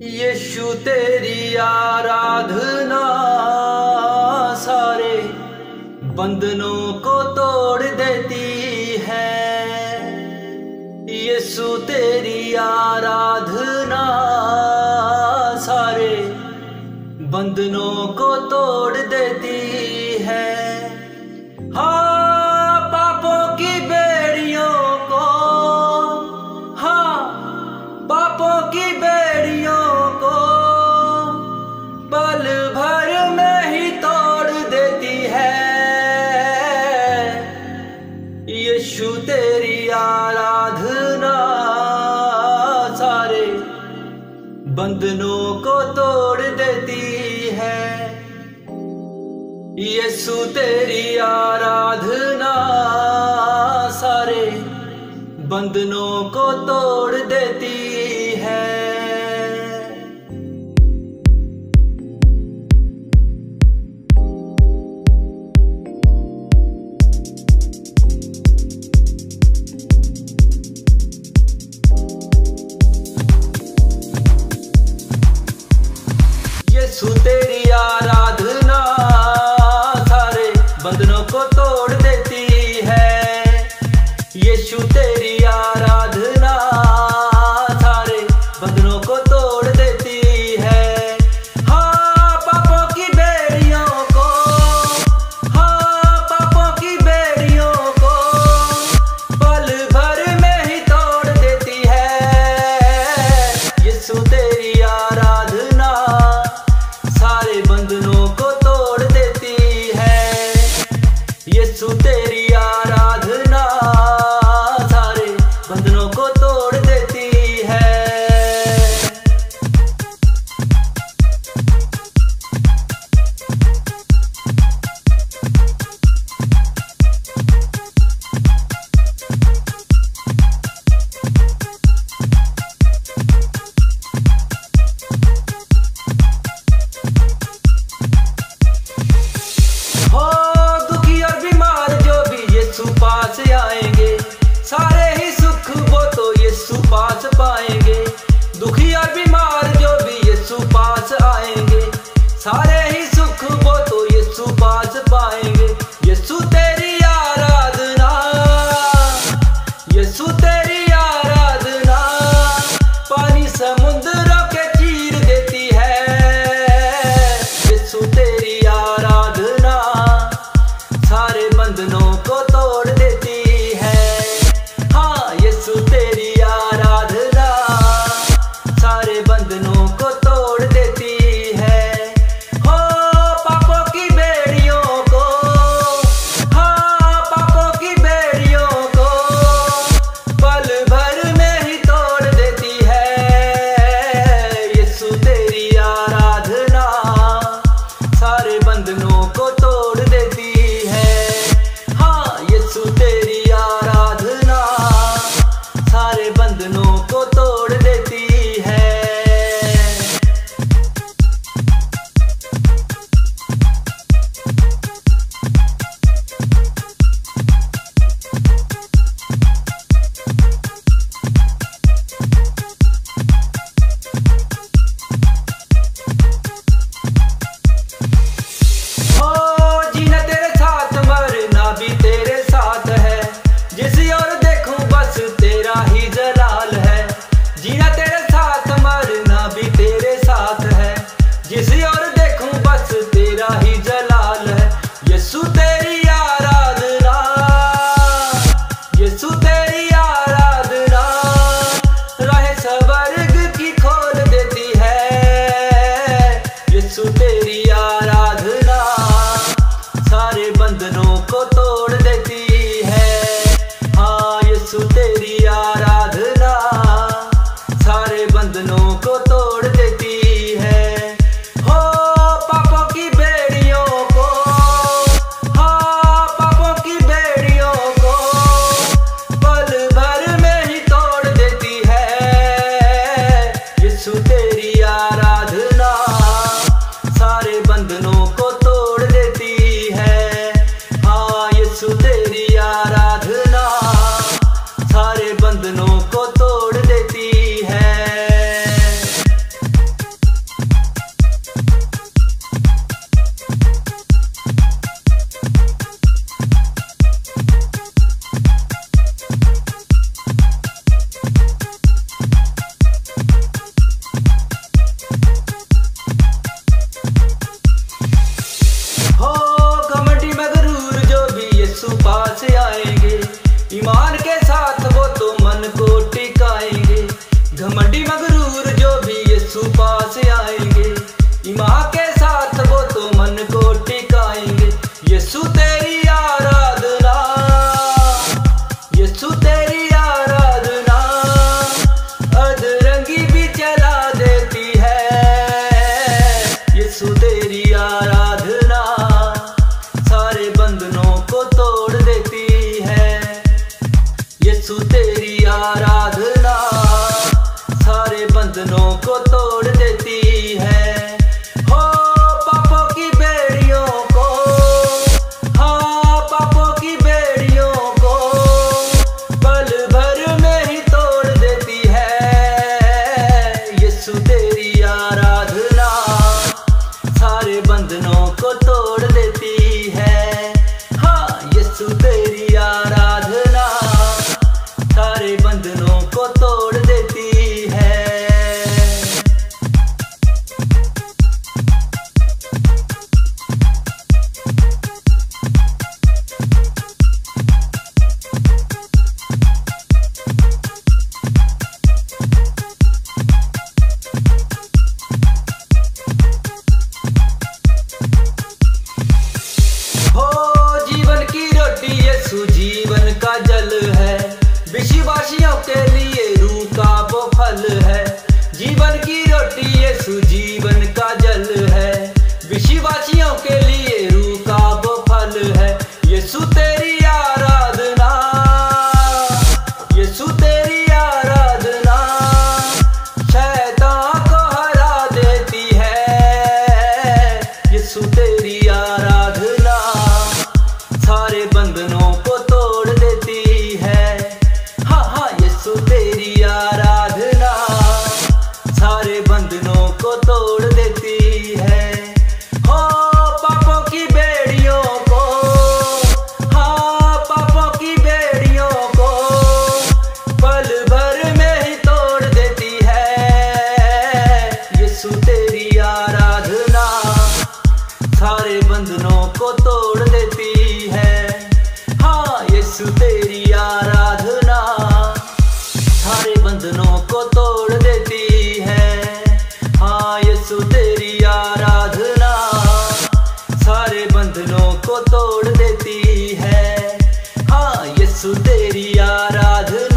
यीशु तेरी आराधना सारे बंधनों को तोड़ देती है। यीशु तेरी आराधना सारे बंधनों को तोड़ दे यीशु तेरी आराधना सारे बंधनों को तोड़ देती te आएँगे सारे ही सुख वो तो यीशु पास पाएँगे। दुखी और बीमार जो भी यीशु पास आएँगे। सारे ही सुख वो तो यीशु पास पाएँगे। यीशु तेरे superior. São Paulo. ਯਿਸੂ ਤੇਰੀ ਆਰਾਧਨਾ। ਸਾਰੇ ਬੰਧਨੋਂ ਕੋ ਤੋੜ छोड़ देती की रोटी ये सुजीवन का जल है। विषिवासियों के लिए बंधनों को तोड़ देती है। हाँ यीशु तेरी आराधना। सारे बंधनों को तोड़ देती है। हाँ यीशु तेरी आराधना। सारे बंधनों को तोड़ देती है। हाँ यीशु तेरी आराधना।